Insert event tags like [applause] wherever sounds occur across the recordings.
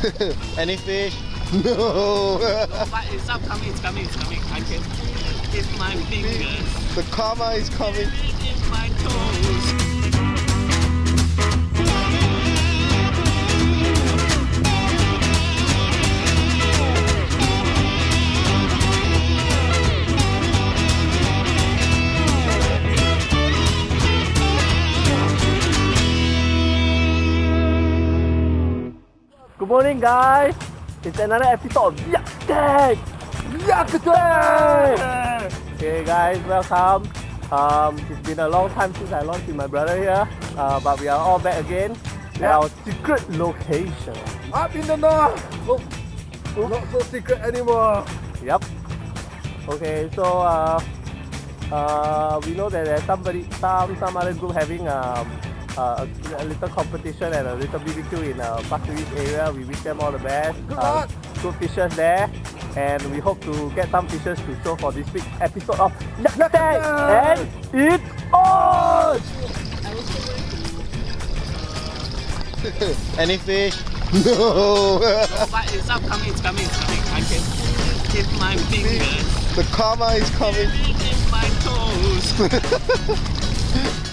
[laughs] Any fish? No. No, [laughs] but it's up coming, it's coming, it's coming. I can feel it in my fingers, the karma is coming. feel it in my toes. Morning, guys. It's another episode of Yak Attack. Yak Attack. Okay, guys, welcome. Um, it's been a long time since I launched with my brother here, uh, but we are all back again at Yeah. our secret location. Up in the north! Oh, not so secret anymore. Yep. Okay, so uh, uh, we know that there's somebody, some some other group having um, uh, a, a little competition and a little BBQ in uh, Pasir Ris area. We wish them all the best. Good Uh, luck. Good fishes there, and we hope to get some fishes to show for this week's episode of Yak Attack. And it's on! [laughs] Any fish? No. No, but it's up coming, it's coming, it's coming. I can feel it in my fingers, the karma is coming. feel it my toes. [laughs]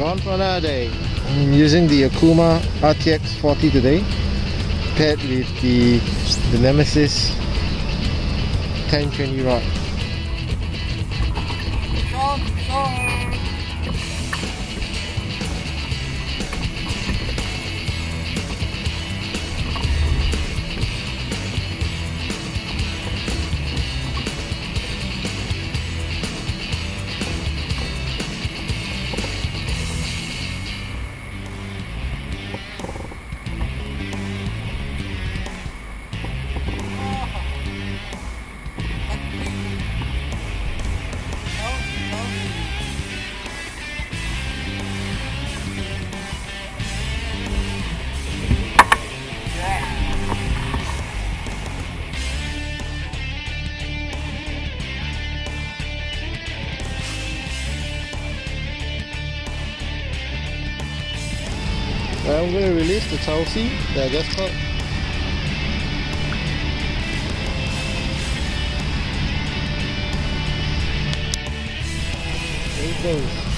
Gone for another day. I'm using the Akuma RTX 40 today, paired with the the Nemesis 1020 rod. I'm going to release the Chaoxi that I just caught. There goes.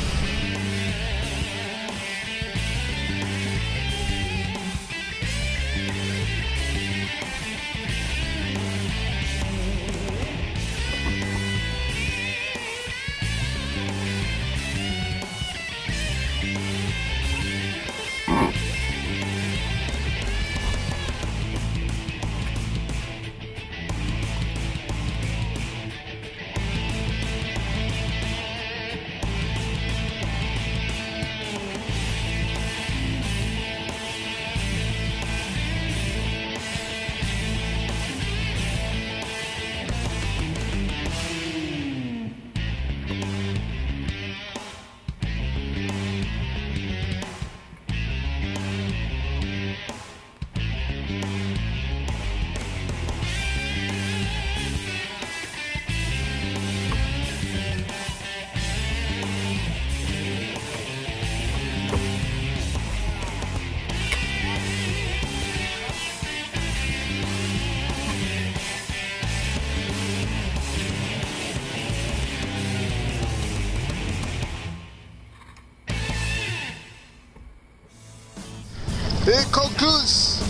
It concludes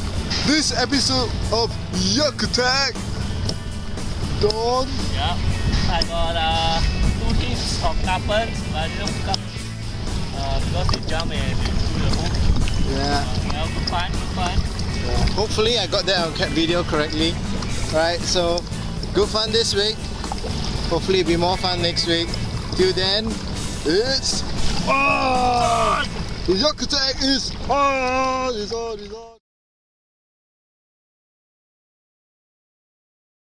this episode of Yak Attack. Don. Yeah. I got uh, two hits of tarpons, but I didn't hook up uh, because they jump and they threw the hook. Yeah. Uh, yeah, good fun, good fun. Yeah. Hopefully I got that on cat video correctly. Right, so good fun this week. Hopefully it'll be more fun next week. Till then, it's on! The Attack is on! It's on, it's on!